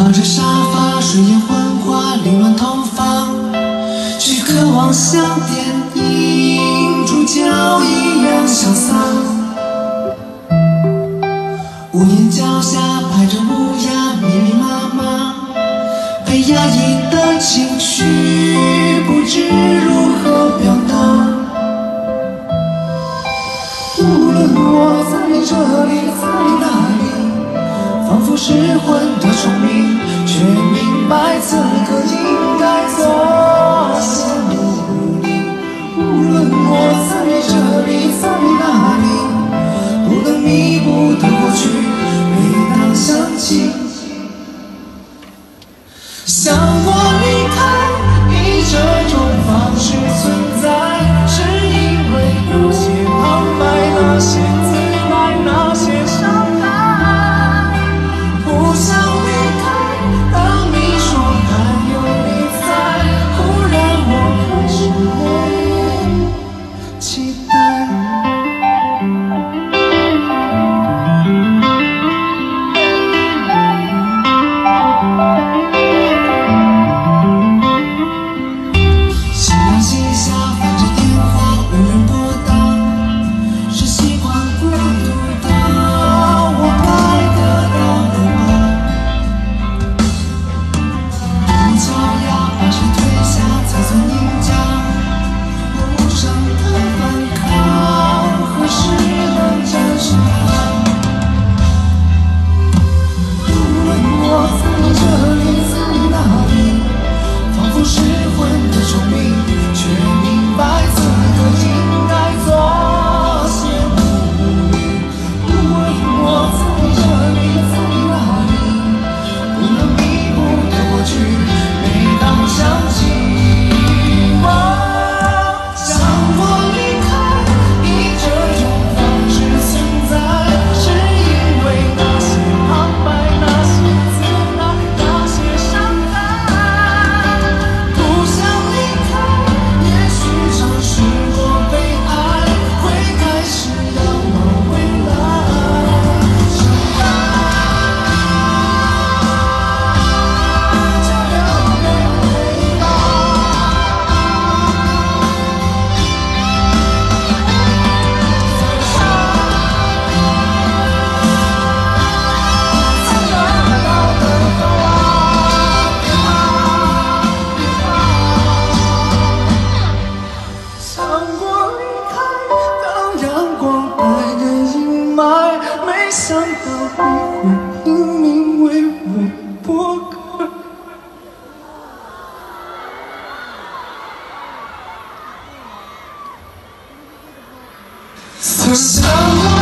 抱着沙发，睡眼昏花，凌乱头发，却渴望像电影主角一样潇洒。屋檐脚下，排着乌鸦，密密麻麻，被压抑的情绪，不知如何表达。无论我在这里，在哪。失魂的虫鸣，却明白此刻应该。没想到你会拼命为我拨开曾在